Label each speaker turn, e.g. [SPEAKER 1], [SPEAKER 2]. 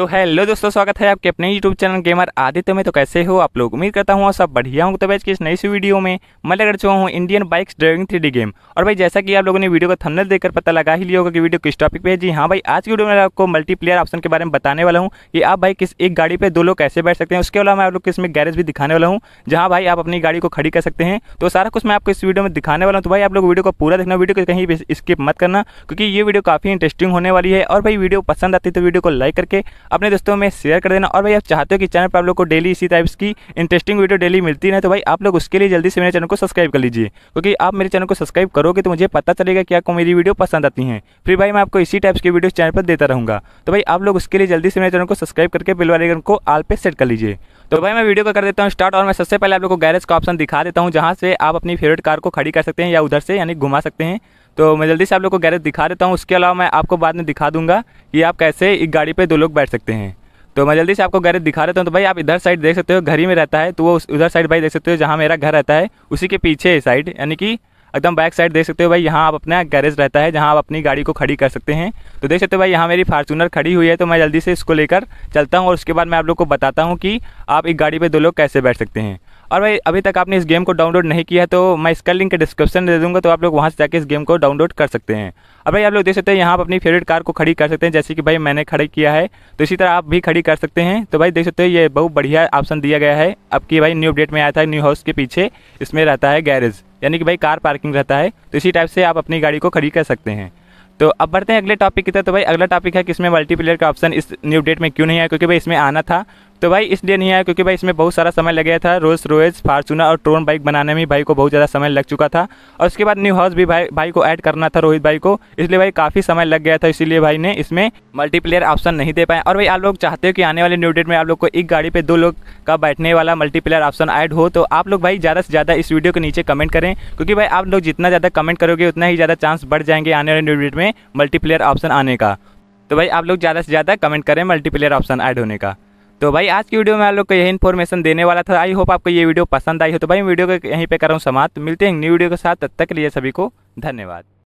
[SPEAKER 1] तो हेलो दोस्तों, स्वागत है आपके अपने यूट्यूब चैनल गेमर आदित्य में। तो कैसे हो आप लोग? उम्मीद करता हूँ सब बढ़िया हूँ तो भाई इस नई सी वीडियो में मैं लग चुका हूँ Indian bikes driving three game और भाई, जैसा कि आप लोगों ने वीडियो का थंबनेल देखकर पता लगा ही लिया होगा कि वीडियो किस टॉपिक पे है। जी हाँ भाई, आज की वीडियो में आपको मल्टीप्लेयर ऑप्शन के बारे में बताने वाला हूँ कि आप भाई, किस एक गाड़ी पर दो लोग कैसे बैठ सकते हैं। उसके अलावा मैं आप लोग को इसमें गैरेज भी दिखाने वाला हूँ, जहाँ भाई आप अपनी गाड़ी को खड़ी कर सकते हैं। तो सारा कुछ मैं आपको इस वीडियो में दिखाने वाला हूँ। तो भाई, आप लोग वीडियो को पूरा देखना, वीडियो को कहीं स्किप मत करना, क्योंकि ये वीडियो काफ़ी इंटरेस्टिंग होने वाली है। और भाई, वीडियो पसंद आती है तो वीडियो को लाइक करके अपने दोस्तों में शेयर कर देना। और भाई, आप चाहते हो कि चैनल पर आप लोग को डेली इसी टाइप्स की इंटरेस्टिंग वीडियो डेली मिलती है तो भाई, आप लोग उसके लिए जल्दी से मेरे चैनल को सब्सक्राइब कर लीजिए। क्योंकि आप मेरे चैनल को सब्सक्राइब करोगे तो मुझे पता चलेगा कि आपको मेरी वीडियो पसंद आती है। फिर भाई, मैं आपको इसी टाइप्स की वीडियो चैनल पर देता रहूँगा। तो भाई, आप लोग उसके लिए जल्दी से मेरे चैनल को सब्सक्राइब करके बिल वाले को आल पे सेट कर लीजिए। तो भाई मैं वीडियो को कर देता हूँ स्टार्ट और मैं सबसे पहले आप लोग को गैरेज का ऑप्शन दिखा देता हूँ, जहाँ से आप अपनी फेवरेट कार को खड़ी कर सकते हैं या उधर से, यानी घुमा सकते हैं। तो मैं जल्दी से आप लोग को गैरेज दिखा देता हूँ, उसके अलावा मैं आपको बाद में दिखा दूँगा कि आप कैसे एक गाड़ी पर दो लोग बैठ सकते हैं। तो मैं जल्दी से आपको गैरेज दिखा देता हूँ तो भाई आप इधर साइड देख सकते हो, घर ही में रहता है तो वो उधर साइड भाई देख सकते हो, जहाँ मेरा घर रहता है, उसी के पीछे साइड, यानी कि एकदम बैक साइड देख सकते हो भाई, यहाँ आप अपना गैरेज रहता है, जहाँ आप अपनी गाड़ी को खड़ी कर सकते हैं। तो देख सकते हो भाई, यहाँ मेरी फार्चूनर खड़ी हुई है तो मैं जल्दी से इसको लेकर चलता हूँ और उसके बाद मैं आप लोग को बताता हूँ कि आप एक गाड़ी पर दो लोग कैसे बैठ सकते हैं। और भाई, अभी तक आपने इस गेम को डाउनलोड नहीं किया तो मैं इसका लिंक डिस्क्रिप्शन दे दूँगा तो आप लोग वहाँ से जाकर इस गेम को डाउनलोड कर सकते हैं। अब भाई, आप लोग देख सकते हैं, यहाँ पर अपनी फेवरेट कार को खड़ी कर सकते हैं, जैसे कि भाई मैंने खड़ी किया है तो इसी तरह आप भी खड़ी कर सकते हैं। तो भाई, देख सकते हैं, ये बहुत बढ़िया ऑप्शन दिया गया है, अब की भाई न्यू अपडेट में आया था न्यू हाउस के पीछे, इसमें रहता है गैरेज यानी कि भाई कार पार्किंग रहता है तो इसी टाइप से आप अपनी गाड़ी को खड़ी कर सकते हैं। तो अब बढ़ते हैं अगले टॉपिक की तरफ़ तो भाई, अगला टॉपिक है कि इसमें मल्टीप्लेयर का ऑप्शन इस न्यू अपडेट में क्यों नहीं आया, क्योंकि भाई, इसमें आना था तो भाई, इसलिए नहीं आया क्योंकि भाई, इसमें बहुत सारा समय लग गया था। रोज रोज फार्चूनर और ट्रोन बाइक बनाने में भाई को बहुत ज़्यादा समय लग चुका था। और उसके बाद न्यू हाउस भी भाई भाई को ऐड करना था रोहित भाई को। इसलिए भाई, काफ़ी समय लग गया था, इसीलिए भाई ने इसमें मल्टीप्लेयर ऑप्शन नहीं दे पाए और भाई, आप लोग चाहते हो कि आने वाले न्यू डेट में आप लोग को एक गाड़ी पर दो लोग का बैठने वाला मल्टीप्लेयर ऑप्शन ऐड हो तो आप लोग भाई, ज़्यादा से ज़्यादा इस वीडियो के नीचे कमेंट करें। क्योंकि भाई, आप लोग जितना ज़्यादा कमेंट करोगे, उतना ही ज़्यादा चांस बढ़ जाएँगे आने वाले न्यू डेट में मल्टीप्लेयर ऑप्शन आने का। तो भाई, आप लोग ज़्यादा से ज़्यादा कमेंट करें मल्टीप्लेयर ऑप्शन ऐड होने का। तो भाई, आज की वीडियो में आप लोग को यही इन्फॉर्मेशन देने वाला था। आई होप आपको ये वीडियो पसंद आई हो। तो भाई, वीडियो को यहीं पे कर रहा हूँ समाप्त। मिलते हैं न्यू वीडियो के साथ। तब तक के लिए सभी को धन्यवाद।